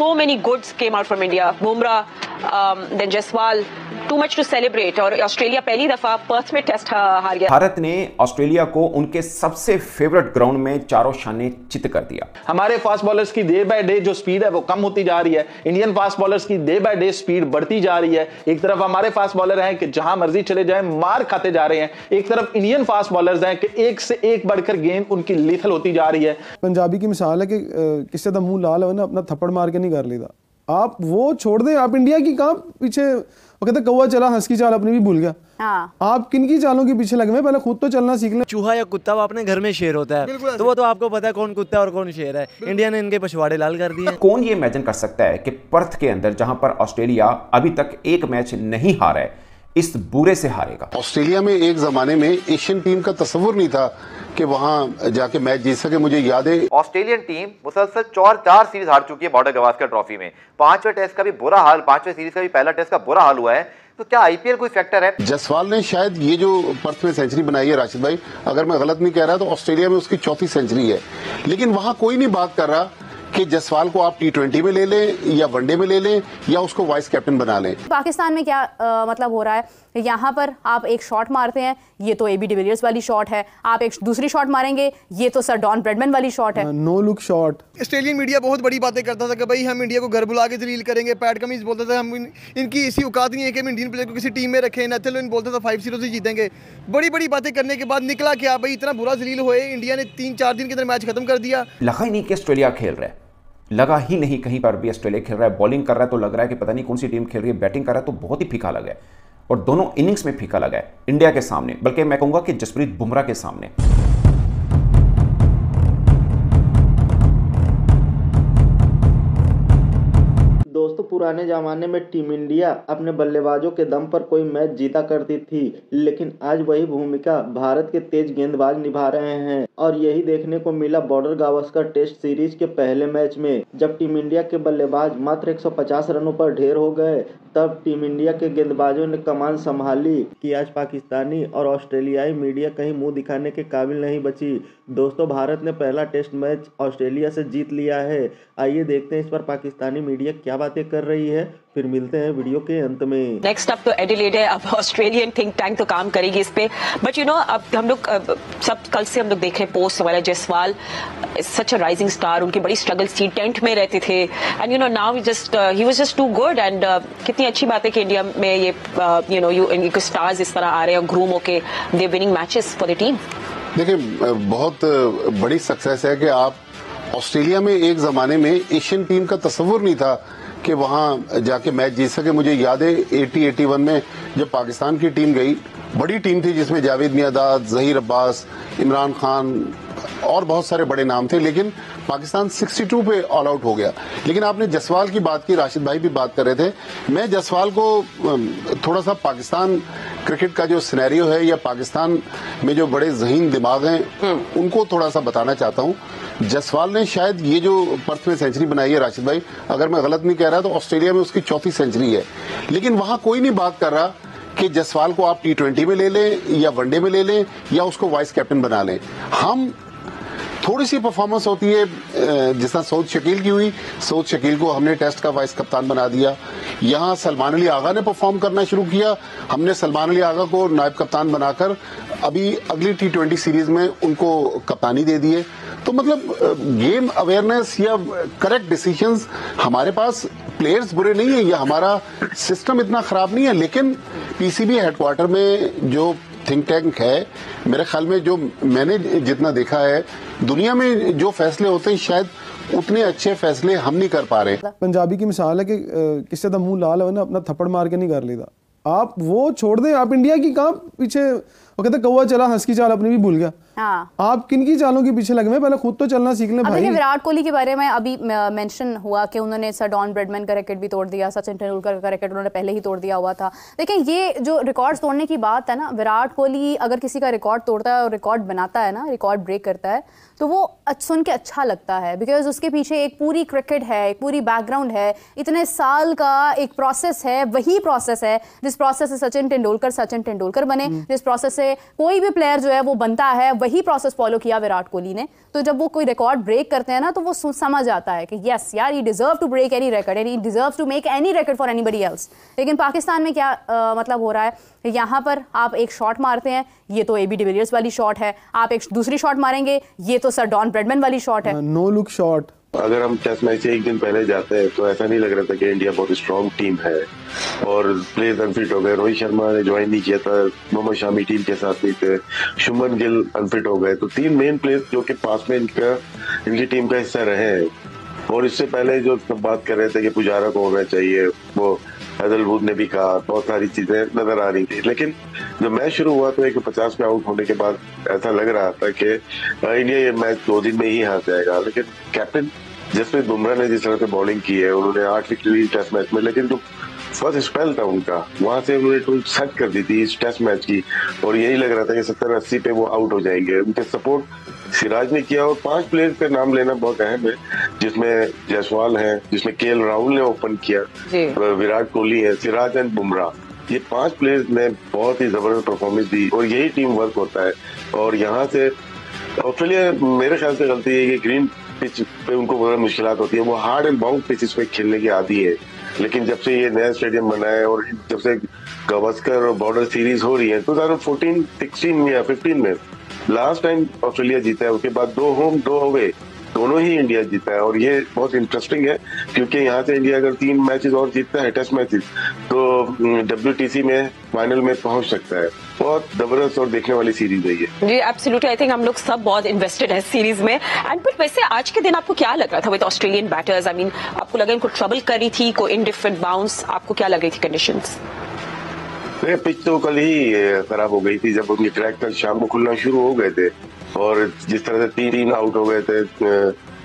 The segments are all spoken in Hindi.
so many goods came out from India. Bumrah, um, then Jaswal, too much to celebrate. और ऑस्ट्रेलिया पहली दफ़ा पर्थ में टेस्ट हार गया। भारत ने ऑस्ट्रेलिया को उनके सबसे फेवरेट ग्राउंड में चारों शाने चित कर दिया। हमारे फास्ट बॉलर्स की डे बाय डे जो स्पीड है वो कम होती जा रही है। इंडियन फास्ट बॉलर्स की डे बाय डे स्पीड बढ़ती जा रही है। एक तरफ़ हमारे फास्ट बॉलर हैं कि जहाँ मर्ज़ी चले जाएँ मार खाते जा रहे हैं। एक तरफ़ इंडियन फास्ट बॉलर्स हैं कि एक से एक बढ़कर गेंद उनकी लिथल होती जा रही है। पंजाबी की मिसाल है कि किसी का मुँह लाल हो ना अपना थप्पड़ मार के नहीं कर लेता। आप वो छोड़ दें आप इंडिया की कहा पीछे वो कहते कौवा चला हंस की चाल अपनी भी भूल गया। हाँ। आप किन की चालों के पीछे लगे पहले खुद तो चलना सीख लें। चूहा या कुत्ता वो अपने घर में शेर होता है। तो वो तो आपको पता है कौन कुत्ता और कौन शेर है। इंडिया ने इनके पछवाड़े लाल कर दिए। कौन ये इमेजिन कर सकता है कि पर्थ के अंदर जहाँ पर ऑस्ट्रेलिया अभी तक एक मैच नहीं हारा है इस बुरे से हारेगा। ऑस्ट्रेलिया में एक जमाने में एशियन टीम का तस्वुर नहीं था कि वहाँ जाके मैच जीत सके मुझे याद है। ऑस्ट्रेलियन टीम मुसलसल चार चार सीरीज़ हार चुकी है बॉर्डर गवास्कर ट्रॉफी में। पाँचवें टेस्ट का भी बुरा हाल पाँचवें सीरीज़ का भी पहला टेस्ट का बुरा हाल हुआ है। तो क्या आईपीएल कोई फैक्टर है? जसवाल ने शायद ये जो पर्थ में सेंचुरी बनाई है राशिद भाई अगर मैं गलत नहीं कह रहा तो ऑस्ट्रेलिया में उसकी चौथी सेंचुरी है। लेकिन वहाँ कोई नहीं बात कर रहा कि जसवाल को आप टी ट्वेंटी में ले लें या वनडे में ले लें या उसको वाइस कैप्टन बना लें। पाकिस्तान में क्या आ, मतलब हो रहा है? यहाँ पर आप एक शॉट मारते हैं ये तो एबी डिविलियर्स वाली शॉट है। आप एक दूसरी शॉट मारेंगे ये तो सर डॉन ब्रेडमैन वाली शॉट है। No look shot Australian media बहुत बड़ी बातें करता था कि भाई हम इंडिया को घर बुला के दलील करेंगे पैट कमीज बोलते थे हम इनकी इसी औकात नहीं है कि हम इंडियन प्लेयर को किसी टीम में रखें नेथल बोलते थे फाइव ज़ीरो से जीतेंगे। बड़ी बड़ी बातें करने के बाद निकला क्या भाई इतना बुरा जलील हुए इंडिया ने तीन चार दिन के अंदर मैच खत्म कर दिया। ही नहीं कि ऑस्ट्रेलिया खेल रहा है। लगा ही नहीं कहीं पर भी ऑस्ट्रेलिया खेल रहा है बॉलिंग कर रहा है तो लग रहा है कि पता नहीं कौन सी टीम खेल रही है बैटिंग कर रहा है तो बहुत ही फीका लगा है। और दोनों इनिंग्स में फीका लगा है, इंडिया के सामने। बल्कि मैं कहूँगा कि जसप्रीत बुमराह के सामने। पुराने ज़माने में टीम इंडिया अपने बल्लेबाजों के दम पर कोई मैच जीता करती थी, लेकिन आज वही भूमिका भारत के तेज गेंदबाज निभा रहे हैं। और यही देखने को मिला बॉर्डर गावस्कर टेस्ट सीरीज़ के पहले मैच में, जब टीम इंडिया के बल्लेबाज मात्र 150 रनों पर ढेर हो गए तब टीम इंडिया के गेंदबाजों ने कमान संभाली कि आज पाकिस्तानी और ऑस्ट्रेलियाई मीडिया कहीं मुँह दिखाने के काबिल नहीं बची। दोस्तों, भारत ने पहला टेस्ट मैच ऑस्ट्रेलिया से जीत लिया है। आइए देखते हैं इस पर पाकिस्तानी मीडिया क्या बातें कर रही है। फिर मिलते हैं वीडियो के अंत में। नेक्स्ट अप तो एडिलेड है अब ऑस्ट्रेलियन थिंक टैंक तो काम करेगी इस पे। बट यू नो अब हम लोग सब कल से हम लोग देख रहे हैं पोस्ट वाला Jaiswal such a rising star उनकी बड़ी स्ट्रगल थी टेंट में रहते थे। And you know now just he was just too good and कितनी अच्छी बात है कि इंडिया में ये यू नो यू इनके स्टार्स इस तरह आ रहे हैं ग्रूम होके they winning matches for the team देखिए बहुत बड़ी सक्सेस है कि आप ऑस्ट्रेलिया में एक जमाने में एशियन टीम का तस्वुर नहीं था। कि वहाँ जाके मैच जीत सके। मुझे याद है, एटी एटी वन में जब पाकिस्तान की टीम गई, बड़ी टीम थी जिसमें जावेद मियादाद, जहीर अब्बास, इमरान खान और बहुत सारे बड़े नाम थे लेकिन पाकिस्तान 62 पे ऑल आउट हो गया। लेकिन आपने जसवाल की बात की राशिद भाई भी बात कर रहे थे। मैं जसवाल को थोड़ा सा पाकिस्तान क्रिकेट का जो सिनेरियो है या पाकिस्तान में जो बड़े जहीन दिमाग हैं उनको थोड़ा सा बताना चाहता हूँ। जसवाल ने शायद ये जो पर्थ में सेंचुरी बनाई है राशिद भाई अगर मैं गलत नहीं कह रहा तो ऑस्ट्रेलिया में उसकी चौथी सेंचुरी है। लेकिन वहाँ कोई नहीं बात कर रहा कि जसवाल को आप टी ट्वेंटी में ले लें, या वनडे में ले लें, या उसको वाइस कैप्टन बना लें। हम थोड़ी सी परफॉर्मेंस होती है जिस तरह सऊद शकील की हुई। सऊद शकील को हमने टेस्ट का वाइस कप्तान बना दिया। यहाँ सलमान अली आगा ने परफॉर्म करना शुरू किया। हमने सलमान अली आगा को नायब कप्तान बनाकर अभी अगली टी ट्वेंटी सीरीज़ में उनको कप्तानी दे दी है। तो मतलब गेम अवेयरनेस या करेक्ट डिसीजंस हमारे पास प्लेयर्स बुरे नहीं है या हमारा सिस्टम इतना खराब नहीं है, लेकिन पीसीबी हेडक्वार्टर में जो थिंक टैंक है, मेरे ख्याल में जो मैंने जितना देखा है, दुनिया में जो फैसले होते हैं, शायद उतने अच्छे फैसले हम नहीं कर पा रहे पंजाबी की मिसाल है कि किसी का मुँह लाल हो ना, अपना थप्पड़ मार के नहीं कर लेता। आप वो छोड़ दें, आप इंडिया की कहा पीछे वो कहते कौवा चला हंस की चाल अपनी भी भूल गया। हाँ। आप किन की चालों के पीछे लगे पहले खुद तो चलना सीख लें भाई। विराट कोहली के बारे में अभी मेंशन हुआ कि उन्होंने सर डॉन ब्रेडमैन का रैकेट भी तोड़ दिया सचिन तेंदुलकर का रैकेट उन्होंने पहले ही तोड़ दिया हुआ था। लेकिन ये जो रिकॉर्ड तोड़ने की बात है ना विराट कोहली अगर किसी का रिकॉर्ड तोड़ता है और रिकॉर्ड बनाता है ना रिकॉर्ड ब्रेक करता है तो वो सुन के अच्छा लगता है। बिकॉज़ उसके पीछे एक पूरी क्रिकेट है एक पूरी बैकग्राउंड है इतने साल का एक प्रोसेस है वही प्रोसेस है जिस प्रोसेस से सचिन तेंदुलकर सचिन तेंदुलकर बने जिस प्रोसेस से से कोई भी प्लेयर जो है वो बनता है वही प्रोसेस फॉलो किया विराट कोहली ने। तो जब वो कोई रिकॉर्ड ब्रेक करते हैं ना तो वो समझ आता है कि यस यार he deserve to break any record and he deserve to make any record for anybody else लेकिन पाकिस्तान में क्या आ, मतलब हो रहा है यहाँ पर आप एक शॉट मारते हैं ये तो ए बी डिविलियर्स वाली शॉट है। आप एक दूसरी शॉट मारेंगे ये तो सर डॉन ब्रेडमैन वाली शॉट है। नो लुक शॉट अगर हम टेस्ट मैच से एक दिन पहले जाते हैं तो ऐसा नहीं लग रहा था कि इंडिया बहुत स्ट्रांग टीम है। और प्लेयर्स अनफिट हो गए। रोहित शर्मा ने ज्वाइन नहीं किया था। मोहम्मद शामी टीम के साथ नहीं थे। शुमन गिल अनफिट हो गए। तो तीन मेन प्लेयर्स जो कि पास में इनका, इनकी टीम का हिस्सा रहे हैं। और इससे पहले जो सब बात कर रहे थे कि पुजारा को होना चाहिए, वो हैदलवुड ने भी कहा। बहुत सारी चीज़ें नज़र आ रही थी। लेकिन जब मैच शुरू हुआ तो एक पचास में आउट होने के बाद ऐसा लग रहा था कि इंडिया ये मैच दो दिन में ही हार जाएगा। लेकिन कैप्टन जसप्रीत बुमराह ने जिस तरह से बॉलिंग की है उन्होंने आठ विकेट ली टेस्ट मैच में लेकिन जो फ़र्स्ट स्पेल था उनका वहाँ से उन्होंने टू सेट कर दी थी इस टेस्ट मैच की और यही लग रहा था कि सत्तर अस्सी पे वो आउट हो जाएँगे। उनके सपोर्ट सिराज ने किया और पाँच प्लेयर का नाम लेना बहुत अहम है जिसमें जायसवाल है जिसमें के राहुल ने ओपन किया विराट कोहली है सिराज एंड बुमराह। ये पाँच प्लेयर्स ने बहुत ही ज़बरदस्त परफॉर्मेंस दी और यही टीम वर्क होता है। और यहाँ से ऑस्ट्रेलिया मेरे ख्याल से गलती है कि ग्रीन पिच पे उनको बड़ा मुश्किल होती है। वो हार्ड एंड बाउंड पिचेस पे खेलने की आदि है। लेकिन जब से ये नया स्टेडियम बना है और जब से गवस्कर और बॉर्डर सीरीज़ हो रही है टू थाउज़ेंड फोर्टीन सिक्सटीन में या फिफ्टीन में लास्ट टाइम ऑस्ट्रेलिया जीता है, उसके बाद दो होम दो अवे दोनों ही इंडिया जीता है और ये बहुत इंटरेस्टिंग है क्योंकि यहाँ से इंडिया अगर तीन मैचेस और जीतता है टेस्ट मैचेस तो डब्ल्यूटीसी में फाइनल में पहुँच सकता है। बहुत ज़बरदस्त और देखने वाली सीरीज़ है ये। जी एब्सोल्युटली आई थिंक हम लोग सब बहुत इन्वेस्टेड है सीरीज़ में। एंड बट वैसे आज के दिन आपको क्या लग रहा था with Australian batters I mean आपको लगा इनको ट्रबल करी थी को इन डिफरेंट बाउंस आपको क्या लग रही थी कंडीशंस पिच तो कल ही खराब हो गई थी जब उनके ट्रैक कल शाम को खुलना शुरू हो गए थे। और जिस तरह से तीन तीन आउट हो गए थे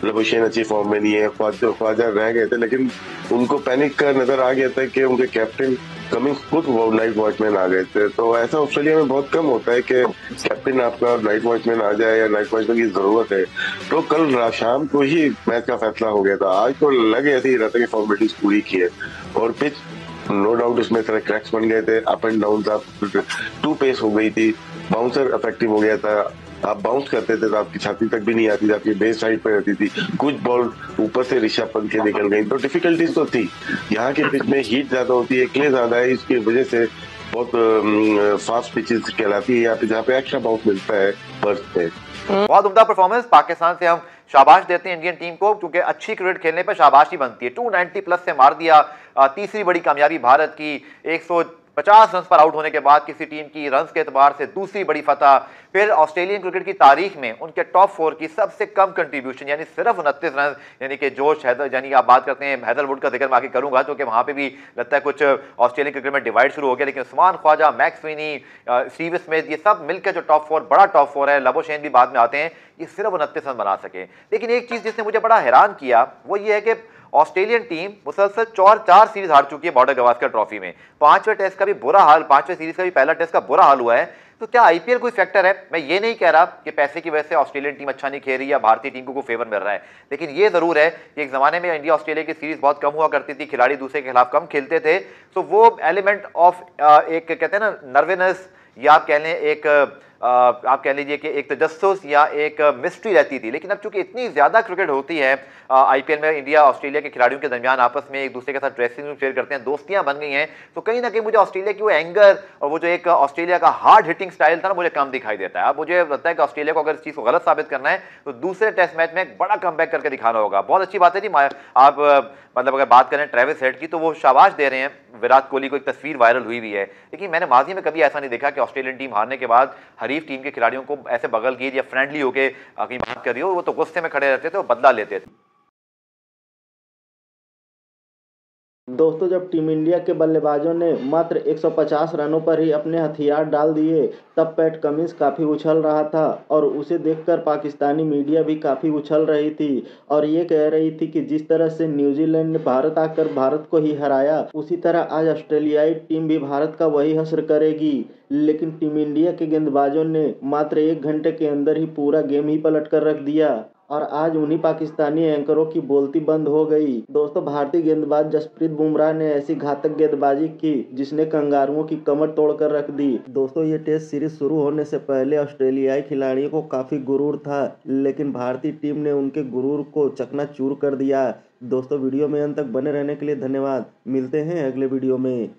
लबुशेन अच्छी फॉर्म में नहीं है ख्वाजा रह गए थे, लेकिन उनको पैनिक का नज़र आ गया था कि उनके कैप्टन कमिंग खुद नाइट वॉचमैन आ गए थे। तो ऐसा ऑस्ट्रेलिया में बहुत कम होता है कि कैप्टन आपका नाइट वॉचमैन आ जाए या नाइट वॉचमैन की ज़रूरत है। तो कल शाम को ही मैच का फैसला हो गया था। आज तो लगे ऐसे ही रहता कि फॉर्मेलिटीज पूरी की है। और पिच नो डाउट उसमें तरह क्रैक्स बन गए थे अप एंड डाउन था टू पेस हो गई थी। बाउंसर इफ़ेक्टिव हो गया था। आप बाउंस करते थे तो आपकी छाती तक भी नहीं आती थी, आपकी बेस साइड पर रहती थी। कुछ बॉल ऊपर से ऋषभ पंत के निकल गई। तो डिफिकल्टीज तो थी। यहाँ के पिच में हीट ज़्यादा होती है क्ले ज़्यादा है, इसकी वजह से बहुत फास्ट पिचेस कहलाती है। यहाँ पे जहाँ पे एक्स्ट्रा बाउंस मिलता है बर्थ पे बहुत उमदा परफॉर्मेंस पाकिस्तान से हम शाबाश देते हैं इंडियन टीम को, क्योंकि अच्छी क्रिकेट खेलने पर शाबाश ही बनती है। 290 प्लस से मार दिया तीसरी बड़ी कामयाबी भारत की। 100 पचास रन पर आउट होने के बाद किसी टीम की रन के एतबार से दूसरी बड़ी फतह, फिर ऑस्ट्रेलियन क्रिकेट की तारीख में उनके टॉप फोर की सबसे कम कंट्रीब्यूशन यानी सिर्फ़ उनतीस रन यानी कि जोश हैदर, यानी आप बात करते हैं, हैदरवुड का ज़िक्र मैं आगे करूँगा, क्योंकि तो वहाँ पे भी लगता है कुछ ऑस्ट्रेलियन क्रिकेट में डिवाइड शुरू हो गया, लेकिन Usman Khawaja McSweeney Steve Smith ये सब मिलकर जो टॉप फोर बड़ा टॉप फोर है लबोशेन भी बाद में आते हैं, ये सिर्फ़ उनतीस रन बना सके। लेकिन एक चीज़ जिसने मुझे बड़ा हैरान किया, वो ये है कि ऑस्ट्रेलियन टीम मुसलसल चार चार सीरीज़ हार चुकी है बॉर्डर गवास्कर ट्रॉफी में। पाँचवें टेस्ट का भी बुरा हाल, पाँचवें सीरीज़ का भी पहला टेस्ट का बुरा हाल हुआ है। तो क्या आईपीएल कोई फैक्टर है? मैं ये नहीं कह रहा कि पैसे की वजह से ऑस्ट्रेलियन टीम अच्छा नहीं खेल रही या भारतीय टीम को कोई फेवर मिल रहा है। लेकिन ये ज़रूर है कि एक जमाने में इंडिया ऑस्ट्रेलिया की सीरीज़ बहुत कम हुआ करती थी, खिलाड़ी दूसरे के खिलाफ कम खेलते थे। तो वो एलिमेंट ऑफ़ एक, कहते हैं ना नर्वनेस या आप कह लें एक आप कह लीजिए कि एक तजस्स या एक मिस्ट्री रहती थी। लेकिन अब चूँकि इतनी ज़्यादा क्रिकेट होती है आईपीएल में इंडिया, ऑस्ट्रेलिया के खिलाड़ियों के दरमियान आपस में एक दूसरे के साथ ड्रेसिंग रूम शेयर करते हैं, दोस्तियाँ बन गई हैं तो कहीं ना कहीं मुझे ऑस्ट्रेलिया की वो एंगर और वो जो एक ऑस्ट्रेलिया का हार्ड हिटिंग स्टाइल था ना, मुझे कम दिखाई देता है। अब मुझे लगता है कि ऑस्ट्रेलिया को अगर इस चीज़ को गलत साबित करना है तो दूसरे टेस्ट मैच में एक बड़ा कम करके दिखाना होगा। बहुत अच्छी बात है जी आप मतलब अगर बात करें ट्रेविस हेड की तो वो शाबाश दे रहे हैं। विराट कोहली को एक तस्वीर वायरल हुई हुई है। लेकिन मैंने माजी में कभी ऐसा नहीं देखा कि ऑस्ट्रेलियन टीम हारने के बाद हरीफ टीम के खिलाड़ियों को ऐसे बगल गिर या फ्रेंडली होकर कहीं बात कर रही हो? वो तो गुस्से में खड़े रहते थे और बदला लेते थे। दोस्तों, जब टीम इंडिया के बल्लेबाजों ने मात्र 150 रनों पर ही अपने हथियार डाल दिए, तब पैट कमिंस काफ़ी उछल रहा था और उसे देखकर पाकिस्तानी मीडिया भी काफ़ी उछल रही थी और ये कह रही थी कि जिस तरह से न्यूजीलैंड ने भारत आकर भारत को ही हराया, उसी तरह आज ऑस्ट्रेलियाई टीम भी भारत का वही हसर करेगी। लेकिन टीम इंडिया के गेंदबाजों ने मात्र एक घंटे के अंदर ही पूरा गेम ही पलट कर रख दिया। और आज उन्हीं पाकिस्तानी एंकरों की बोलती बंद हो गई। दोस्तों, भारतीय गेंदबाज जसप्रीत बुमराह ने ऐसी घातक गेंदबाजी की जिसने कंगारुओं की कमर तोड़कर रख दी। दोस्तों, ये टेस्ट सीरीज़ शुरू होने से पहले ऑस्ट्रेलियाई खिलाड़ियों को काफ़ी गुरूर था, लेकिन भारतीय टीम ने उनके गुरूर को चकनाचूर कर दिया। दोस्तों, वीडियो में अंत तक बने रहने के लिए धन्यवाद। मिलते हैं अगले वीडियो में।